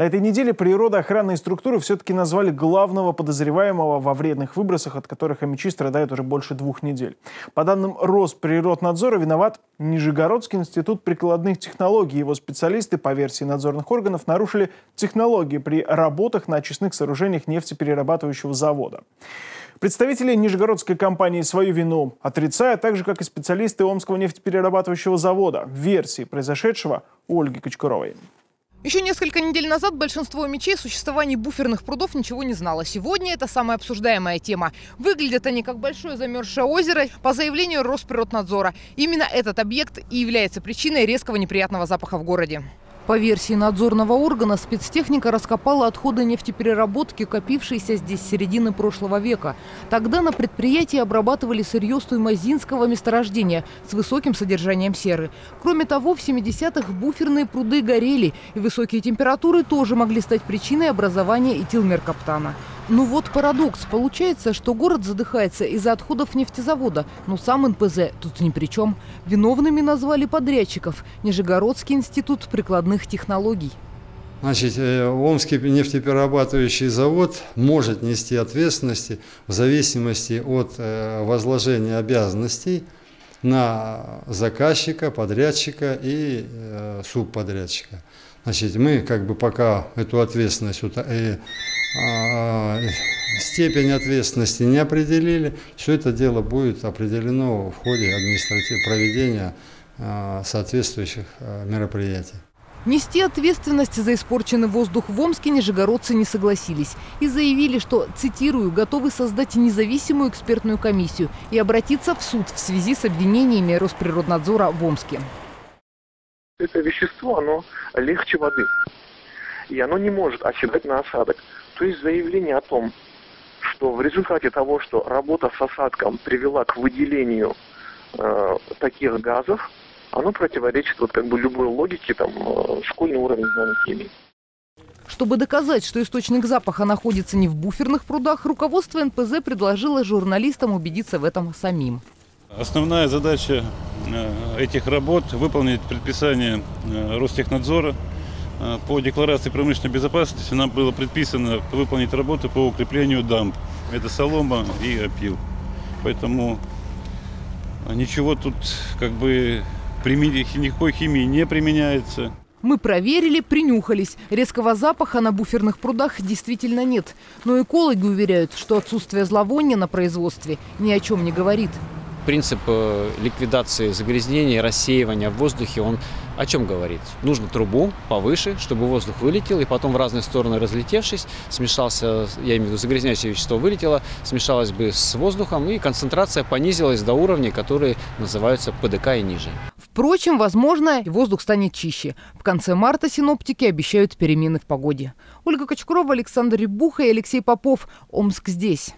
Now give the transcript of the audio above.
На этой неделе природоохранные структуры все-таки назвали главного подозреваемого во вредных выбросах, от которых хомячи страдают уже больше двух недель. По данным Росприроднадзора, виноват Нижегородский институт прикладных технологий. Его специалисты, по версии надзорных органов, нарушили технологии при работах на очистных сооружениях нефтеперерабатывающего завода. Представители нижегородской компании свою вину отрицают, так же, как и специалисты Омского нефтеперерабатывающего завода. Версии произошедшего у Ольги Кочкуровой. Еще несколько недель назад большинство мечей существовании буферных прудов ничего не знало. Сегодня это самая обсуждаемая тема. Выглядят они как большое замерзшее озеро по заявлению Росприроднадзора. Именно этот объект и является причиной резкого неприятного запаха в городе. По версии надзорного органа, спецтехника раскопала отходы нефтепереработки, копившиеся здесь с середины прошлого века. Тогда на предприятии обрабатывали сырье туймазинского месторождения с высоким содержанием серы. Кроме того, в 70-х буферные пруды горели, и высокие температуры тоже могли стать причиной образования этилмеркаптана. Ну вот парадокс. Получается, что город задыхается из-за отходов нефтезавода. Но сам НПЗ тут ни при чем. Виновными назвали подрядчиков. Нижегородский институт прикладных технологий. Значит, э, Омский нефтеперерабатывающий завод может нести ответственности в зависимости от э, возложения обязанностей на заказчика, подрядчика и э, субподрядчика. Значит, мы как бы пока эту ответственность степень ответственности не определили. Все это дело будет определено в ходе административного проведения а, соответствующих а, мероприятий. Нести ответственность за испорченный воздух в Омске нижегородцы не согласились и заявили, что, цитирую, готовы создать независимую экспертную комиссию и обратиться в суд в связи с обвинениями Росприроднадзора в Омске. Это вещество, оно легче воды, и оно не может оседать на осадок. То есть заявление о том, что в результате того, что работа с осадком привела к выделению э, таких газов, оно противоречит вот как бы любой логике, там, э, школьный уровень знаний химии. Чтобы доказать, что источник запаха находится не в буферных прудах, руководство НПЗ предложило журналистам убедиться в этом самим. Основная задача э, этих работ – выполнить предписание э, Ростехнадзора – по декларации промышленной безопасности нам было предписано выполнить работы по укреплению дамб. Это солома и опил. Поэтому ничего тут как бы никакой химии не применяется. Мы проверили, принюхались. Резкого запаха на буферных прудах действительно нет. Но экологи уверяют, что отсутствие зловония на производстве ни о чем не говорит принцип э, ликвидации загрязнения, рассеивания в воздухе, он о чем говорит? Нужно трубу повыше, чтобы воздух вылетел, и потом в разные стороны разлетевшись, смешался, я имею в виду загрязняющее вещество вылетело, смешалось бы с воздухом, и концентрация понизилась до уровней, которые называются ПДК и ниже. Впрочем, возможно, воздух станет чище. В конце марта синоптики обещают перемены в погоде. Ольга Кочкурова, Александр Рябуха и Алексей Попов. Омск здесь.